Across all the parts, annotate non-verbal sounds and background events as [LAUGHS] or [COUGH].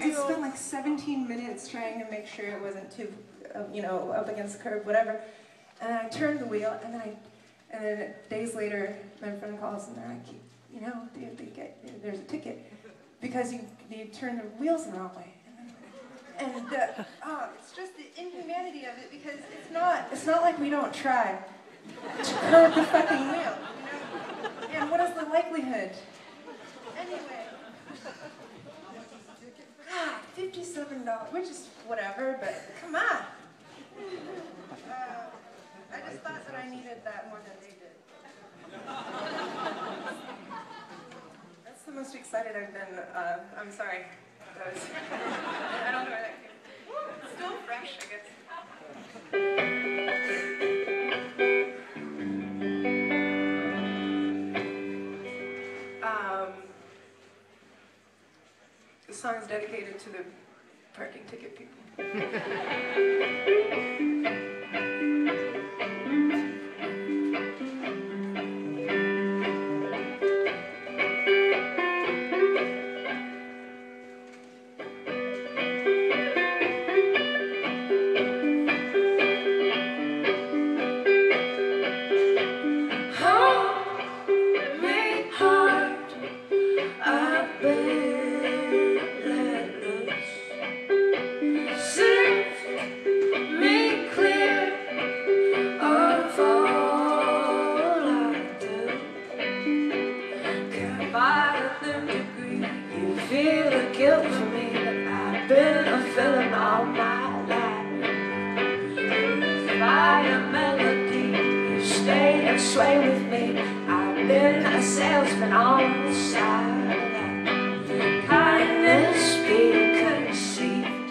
I spent like 17 minutes trying to make sure it wasn't too, uh, you know, up against the curb, whatever. And I turned the wheel, and then I, and then days later, my friend calls and they're like, you know, they, they get, there's a ticket because you you turn the wheels the wrong way. And uh, oh, it's just the inhumanity of it because it's not, it's not like we don't try to curb the fucking wheel. You know? And what is the likelihood? Anyway. God, fifty-seven dollars, which is whatever, but come on. Uh, I just thought that I needed that more than they did. That's the most excited I've been. Uh, I'm sorry. Was, [LAUGHS] I don't know where that came. It's still fresh, I guess. Um, the song is dedicated to the parking ticket people. [LAUGHS] A villain all my life. A melody, stay and sway with me. I've been a salesman on the side. Kindness be conceived.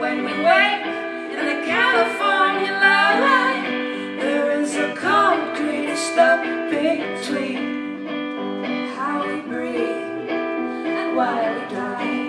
When we wake in the California light, there is a concrete step between how we breathe and why we die.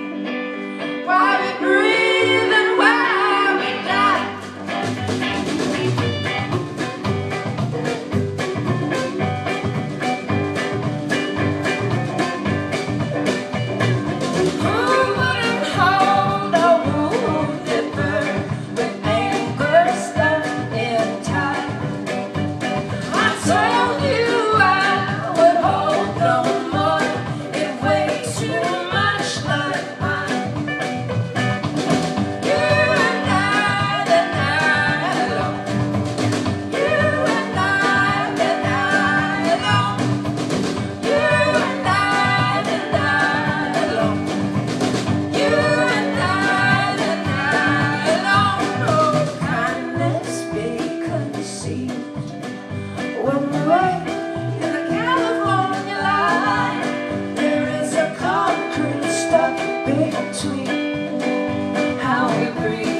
Between how we breathe